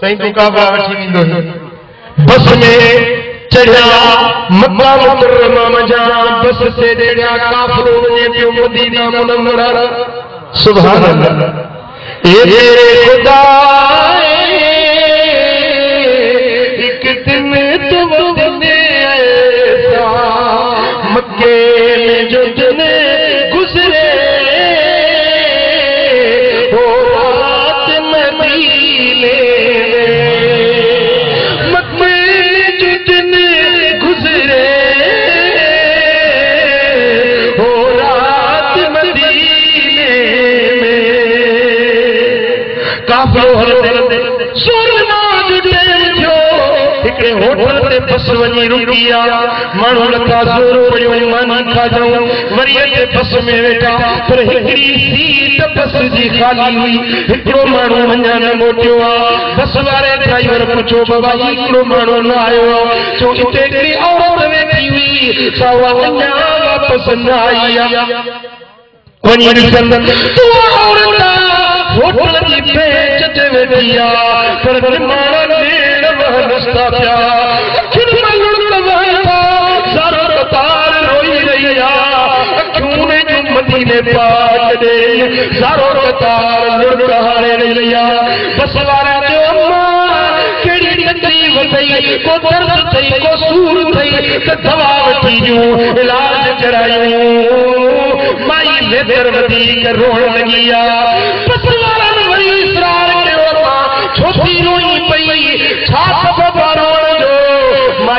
سائين تون ڪابا وٺي ويندو بس ۾ چڙهيا مڪا مڪرما مزا بس سي چڙهيا ڪافلو وڃي پيو مدينا منورا سڀان الله اي کدا ہوٹل تے بس ونی رکیا مانو لکا زور پڑیو مانی کھا جاؤں مریت بس میں ویٹا پر ہکڑی سیت بس جی خالی ہوئی ہکڑو مانو منجان موٹیو آ بس وارے ڈرائیور پوچھو بابا ہکڑو مانو نہ آئیو آ چو اتے کری عورت میں تیوی ساوا ونیا واپس نہ آئیا ونی رکیا تو عورتہ ہوٹل تے بیچتے ویٹیا پر مانو لڑتا پیا علاج کرایوں مائی ویتر ودی روڑ لگیا بس وارا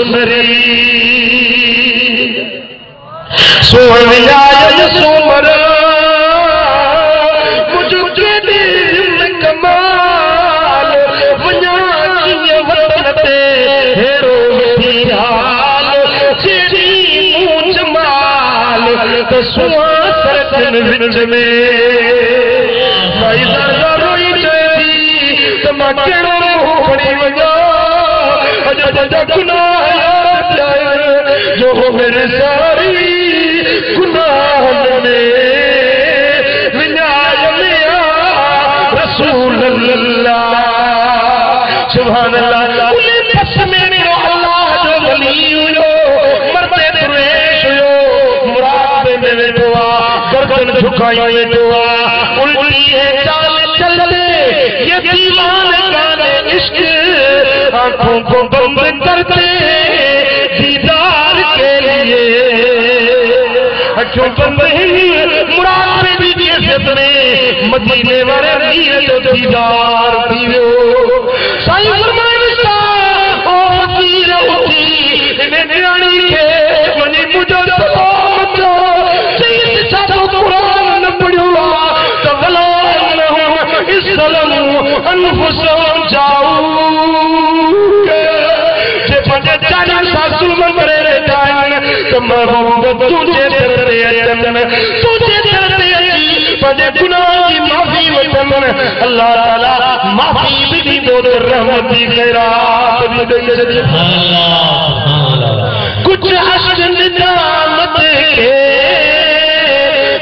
سمری سونے سمر وچ میں۔ روئی چی تما کہڑو پڑی وجا جو مراد میں میں دعا آنکھوں کو مہینے والے مہینے تو دیدار دیو سائیں فرمائے مشتا او فقیر اٹھی نے نیانی کے ونی مجھو تمام ساسو من پرے وطن اللہ تعالی معافی بھی دی دو تے رحمت دی خیرات بھی دے۔ سبحان کچھ عشق نجامت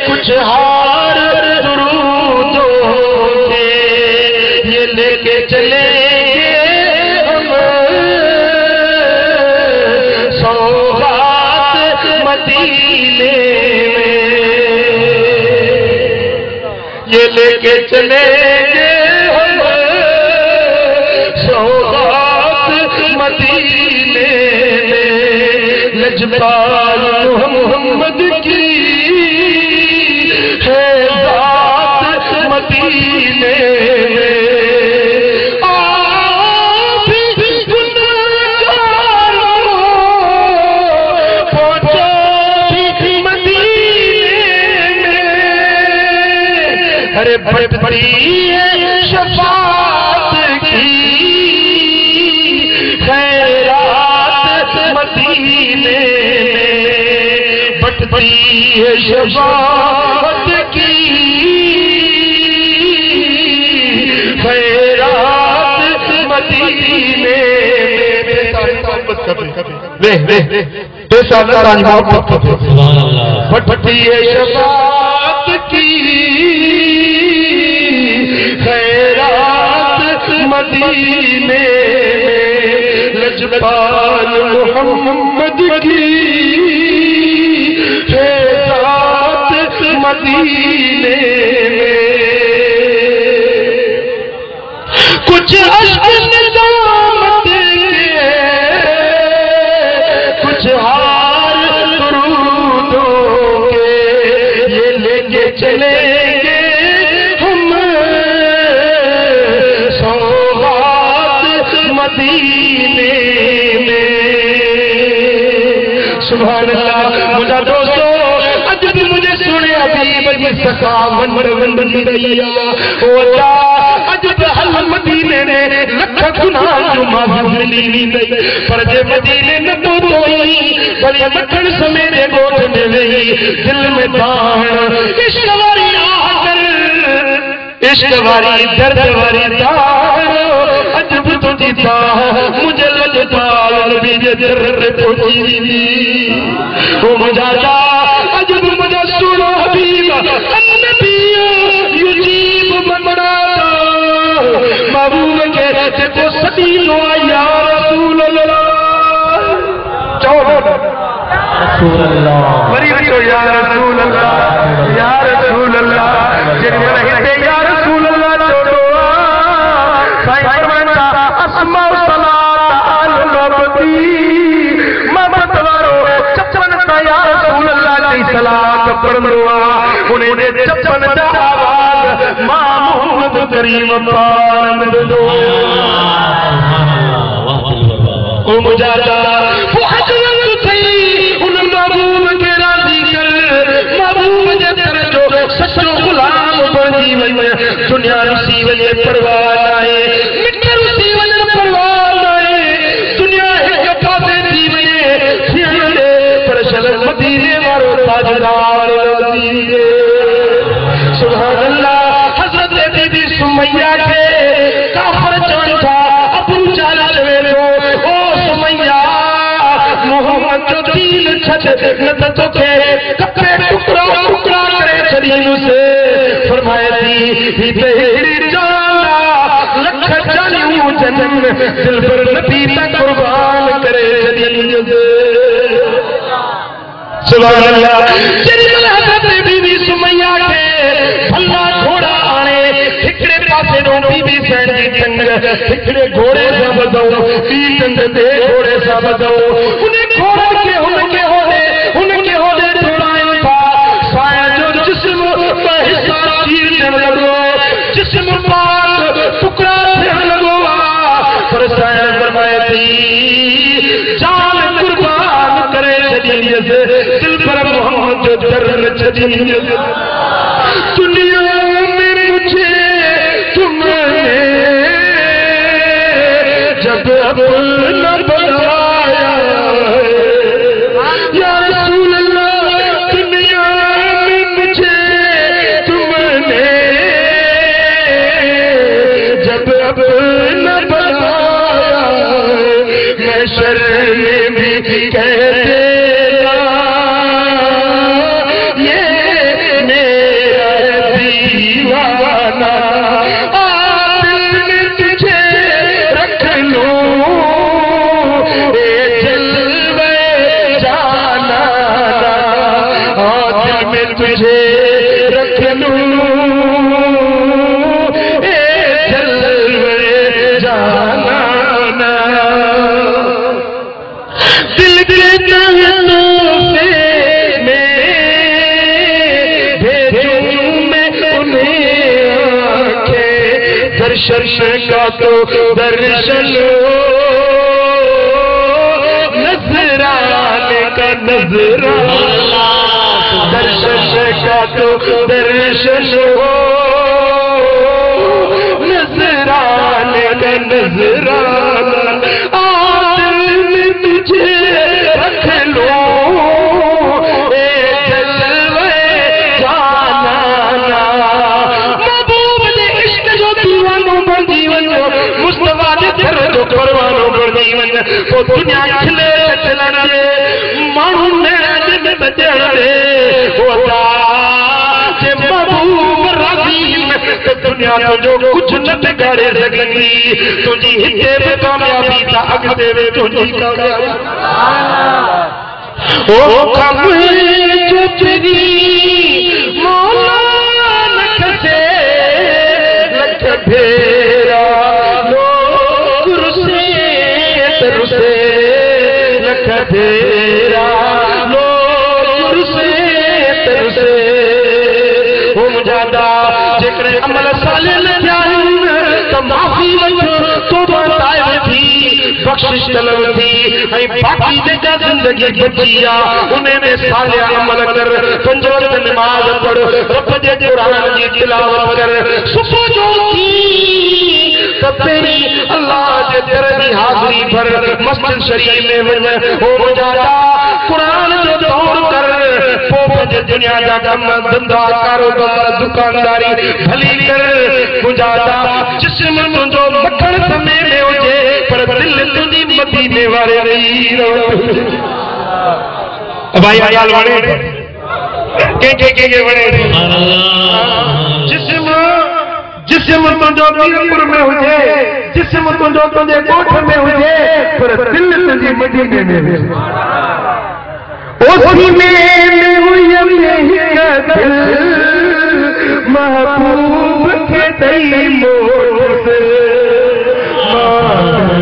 کچھ ہاں کے چلے سوگات مدینے میں نجبہ بٹتی ہے شفاعت کی۔ خیرات مدینے میں ایسا اللہ محبت سبحان اللہ۔ بٹتی ہے شفاعت کی۔ خیرات مدینے میں لجپال محمد کی۔ مدینے میں کچھ عشق نظامت کے کچھ ہار درودوں کے یہ لے کے چلیں گے ہم۔ سوغات مدینے میں۔ سبحان اللہ مجھا دوستو سکا من من من او اللہ اج بھی مدینے نے لکھ گناہ جو معاف ملی نہیں پر جے مدینے نہ تو توئی بڑی مکھن سمیتے گوٹ میں وہی دل میں دان، عشق واری آہ عشق واری درد واری دان اج تجھی تا مجھے لجتا نبی دے در پہنچی او مجادا اج رسول اللہ چاہو رسول اللہ یا رسول اللہ یا رسول اللہ جن میں رہتے یا رسول اللہ چھوڑو سائیں اسماء صلاة آل نبتی یا رسول اللہ کی صلاة پڑھنوا انہیں دے چپن دا آواز ماں محمد کریم پان دو۔ او مجادا وہ حجرت تھی ان محبوب کے راضی کر۔ محبوب جے تر جو سچو غلام بنی ونے دنیا رسی ونے پرواہ نائے مٹر نہ کے کپڑے ٹکڑا ٹکڑا کرے چلین سے فرمایا دی تیری جانا لکھ جانیوں جنم دل پر نبی تک قربان کرے چلین سے سبحان اللہ جن حضرت بی بی سمیہ کے بھلا گھوڑا آنے ہکڑے پاسے نو بی بی سین دی ٹنگ ہکڑے گھوڑے سا بدو بی ٹنگ دے گھوڑے سا بدو انہیں گھوڑا دنیا میں مجھے تم نے جب اپنا تجھے رکھ لوں۔ اے جل میں جانا دل کے کہنوں سے میں بھیجوں میں انہیں آنکھیں۔ درشن کا تو درشن نظرانے کا نظرانہ درشن عشق جو دیوانوں پر دیون مصطفیٰ دے تھر جو پروانوں پر دیون وہ دنیا دنیا تو جو کچھ نہ بگاڑے سگنی تجھی ہتے بے کامیابی تا اگتے وے تجھی کامیابی او کم چپری مولا لکھ سے لکھ بھیرا لوگ رسے ترسے لکھ بھیرا چلن تھی ائی باقی دے جا زندگی بچیا انہیں نے سالیا عمل کر پنجوت نماز پڑھ رب دے قرآن دی تلاوت کر صبح جو تھی تیری اللہ دے تیری حاضری بھر مسجد شریف میں ہو او بجاتا قرآن جو دور کر پوپ دنیا دا کم دندا کاروبار دکانداری بھلی کر بجاتا جسم جو مکھن سمے میں ہو جے پر دل دی مدینے والے نہیں بھائی بھائی آل بڑے کہ کہ کہ کہ بڑے جسم جسم مندو پیرپور میں ہو جائے۔ جسم مندو تندے کوٹھ میں ہو جائے۔ پر دل دی مدینے میں ہو جائے۔ اسی میں ہوئیم یہی کا دل محبوب کے تیموز محبوب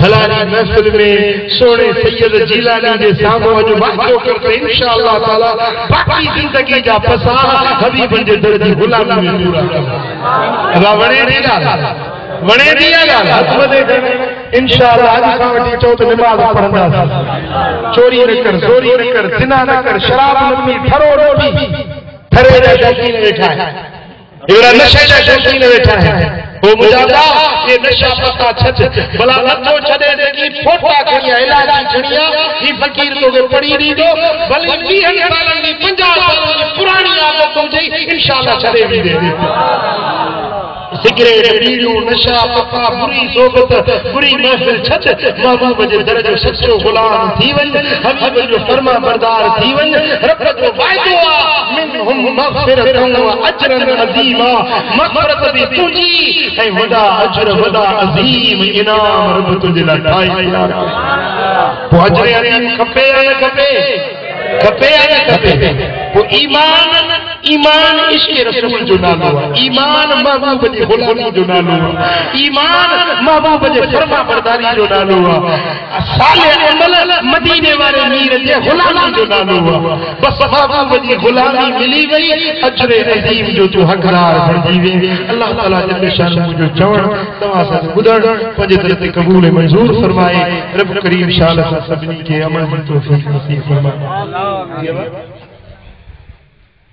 فلانی نسل میں سونے سید جیلانی دے سامو جو واقعو کرتے انشاءاللہ تعالی باقی زندگی جا پسا حبیبن دے دردی غلامی میں پورا ادا ونے دی گال ونے دی گال حتم دے انشاءاللہ آج کھا وٹی چوت نماز پڑھندا چوری نہ کر چوری نہ کر، زنا نہ کر، شراب نہ تھرو نہ پی تھرے دا شوقین بیٹھا ہے۔ ایڑا نشے دا شوقین بیٹھا ہے۔ ہو مجھاں یہ نشا پتا چھچ بلا نچو چھدے دے کی پھوٹا کھنیا علاقی چھنیا یہ فقیر تو گے پڑی دی دو بلی بھی ہنسالنگی پنجا سالوں کی پرانی آگوں کو جائی انشاءاللہ چھدے بھی دے دی دو سگریٹ بیڑیوں نشہ پتا بری صحبت، بری محفل چھت۔ محبوب جے در سچو غلام تھی حبیب جو فرما بردار تھی رب جو وعدو منهم مغفرت و اجر عظیم مغفرت بھی تجھی، اے ودا اجر ودا عظیم، انعام رب تجھے لا تو اجر یعنی عظیم کھپے یا کھپے کھپے یا کھپے تو ایمان ایمان عشق رسول جو نالو لو ایمان محبوب جی غلامی جو نالو لو ایمان محبوب جی فرما برداری جو نالو لو صالح عمل مدینے والے میر جے غلامی جو نالو لو بس محبوب جی غلامی ملی گئی. اجر عظیم جو جو حقرار بنجی وی اللہ تعالیٰ جب شان مجھو چون تما سا بدر پنج طرف قبول منظور فرمائے. رب کریم شان سبنی کے عمل کی توفیق نصیب فرمائے. آمین